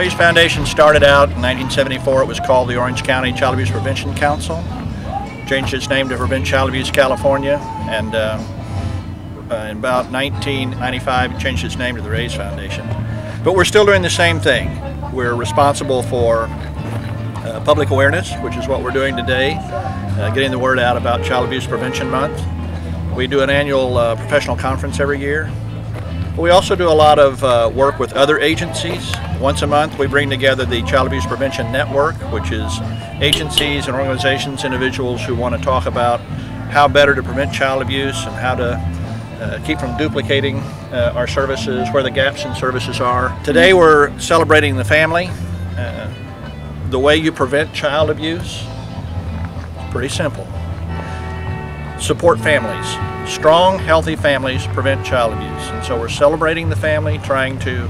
Raise Foundation started out in 1974. It was called the Orange County Child Abuse Prevention Council. Changed its name to Prevent Child Abuse California, and uh, uh, in about 1995 it changed its name to the Raise Foundation. But we're still doing the same thing. We're responsible for uh, public awareness, which is what we're doing today, uh, getting the word out about Child Abuse Prevention Month. We do an annual uh, professional conference every year. We also do a lot of uh, work with other agencies. Once a month we bring together the Child Abuse Prevention Network, which is agencies and organizations, individuals who want to talk about how better to prevent child abuse and how to uh, keep from duplicating uh, our services, where the gaps in services are. Today we're celebrating the family. Uh, the way you prevent child abuse is pretty simple. Support families. Strong, healthy families prevent child abuse. And so we're celebrating the family, trying to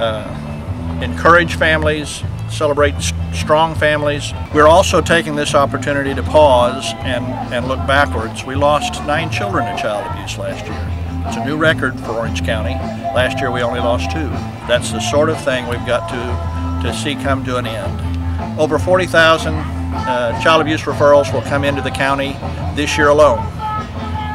uh, encourage families, celebrate strong families. We're also taking this opportunity to pause and, and look backwards. We lost nine children to child abuse last year. It's a new record for Orange County. Last year we only lost two. That's the sort of thing we've got to, to see come to an end. Over 40,000 uh, child abuse referrals will come into the county this year alone.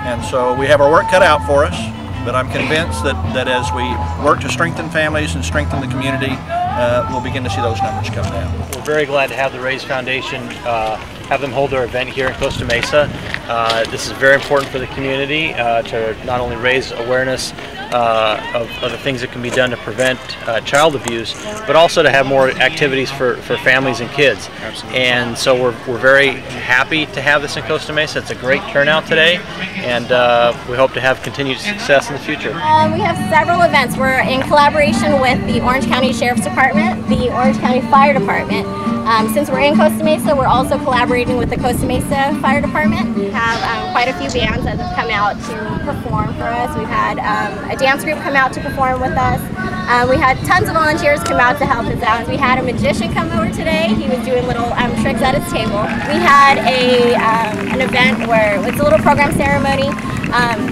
And so we have our work cut out for us, but I'm convinced that, that as we work to strengthen families and strengthen the community, uh, we'll begin to see those numbers come down. We're very glad to have the Raise Foundation uh, have them hold their event here in Costa Mesa. Uh, this is very important for the community uh, to not only raise awareness uh, of, of, the things that can be done to prevent uh, child abuse, but also to have more activities for, for families and kids. Absolutely. And so we're, we're very happy to have this in Costa Mesa. It's a great turnout today, and uh, we hope to have continued success in the future. Um, we have several events. We're in collaboration with the Orange County Sheriff's Department, the Orange County Fire Department, um, since we're in Costa Mesa, we're also collaborating with the Costa Mesa Fire Department. We have um, quite a few bands that have come out to perform for us. We've had um, a dance group come out to perform with us. Um, we had tons of volunteers come out to help us out. We had a magician come over today. He was doing little um, tricks at his table. We had a an event where it's a little program ceremony.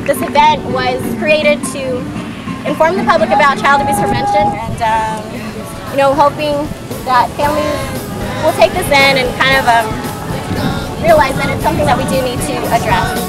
this event was created to inform the public about child abuse prevention and you know hoping that families we'll take this in and kind of um, realize that it's something that we do need to address.